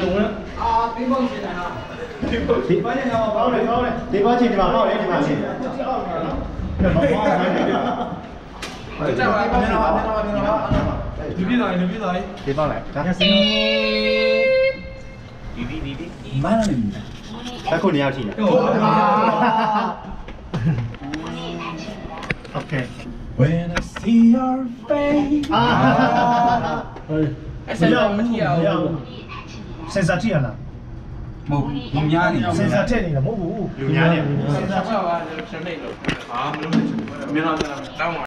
中。啊，乒乓球来了。你发现了吗？好嘞，好嘞，你发现的吧？好嘞，你发现。我记好了。再发现了吗？再发现了吗？再发现了吗？牛逼来，牛逼来，别放来，来。牛逼，牛逼，你买了没？他过年要去的。哇！过年才去的。OK。When I see your face。啊哈哈哈哈哈！哎，不要，不啊。 စင်စာကြည့်ရလားမဟုတ်ဘူးများနေစင်စာထည့်နေတာမဟုတ်ဘူးလူများနေစင်စာဆက်ပါပါရှင်နေလို့အာမလို့မြန်လာမြန်လာတောင်းပါ